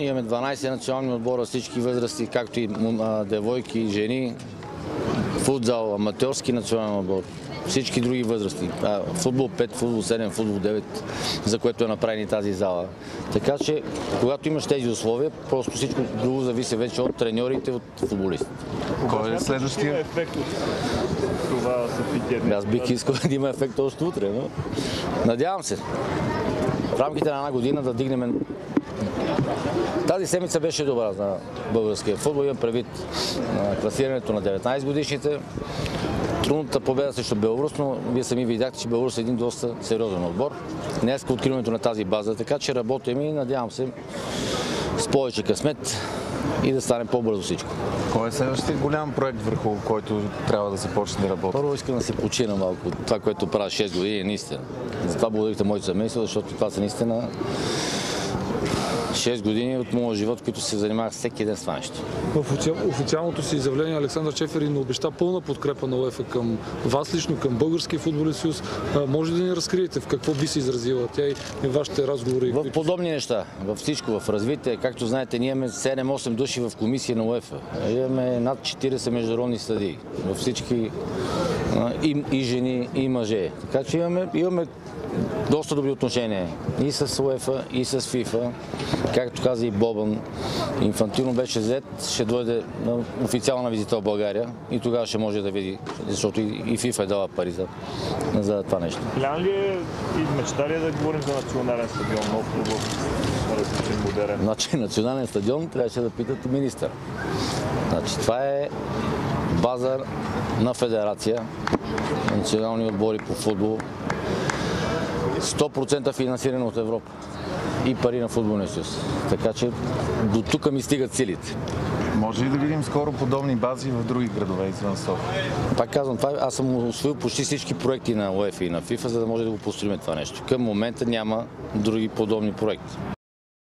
Имаме 12 национални отбора, всички възрасти, както и девойки, жени, футзал, аматьорски национален отбор, всички други възрасти. Футбол 5, футбол 7, футбол 9, за което е направени тази зала. Така че, когато имаш тези условия, просто всичко друго зависи вече от треньорите, от футболистите. Кой е следващия? ефект от това събитие? Аз бих искал да има ефект още утре, но надявам се. В рамките на една година да дигнем тази седмица беше добра за българския футбол. Имам предвид на класирането на 19 годишните. Трудната победа срещу Беларус, но вие сами видяхте, че Беларус е един доста сериозен отбор. Днес откриването на тази база, така че работим и надявам се с повече късмет и да стане по-бързо всичко. Кой е следващия голям проект, върху който трябва да започне да работи? Първо искам да се почина малко от това, което правя 6 години, е наистина. Затова благодарих моите семейство, защото това са наистина 6 години от моя живот, които се занимавах всеки ден с това нещо. В официалното си изявление Александър Чеферин обеща пълна подкрепа на УЕФА към вас лично, към Българския футболен съюз. Може да ни разкриете в какво би се изразила тя и вашите разговори? В подобни неща, във всичко, в развитие. Както знаете, ние имаме 7-8 души в комисия на УЕФА. Имаме над 40 международни съдии. Във всички и, и жени, и мъже. Така че имаме, имаме доста добри отношения и с УЕФА, и с ФИФА. Както каза и Бобан, Инфантино беше взет, ще дойде на официална визита в България и тогава ще може да види, защото и ФИФА е дала пари за, за това нещо. План ли е и мечта ли е да говорим за национален стадион, нов в различен модерен? Значи национален стадион трябваше да питат министър. Значи това е база на федерация, национални отбори по футбол, 100% финансиране от Европа и пари на футболния съюз. Така че до тук ми стигат силите. Може ли да видим скоро подобни бази в други градове извън София? Пак казвам, това, аз съм освоил почти всички проекти на УЕФ и на ФИФА, за да може да го построим това нещо. Към момента няма други подобни проекти.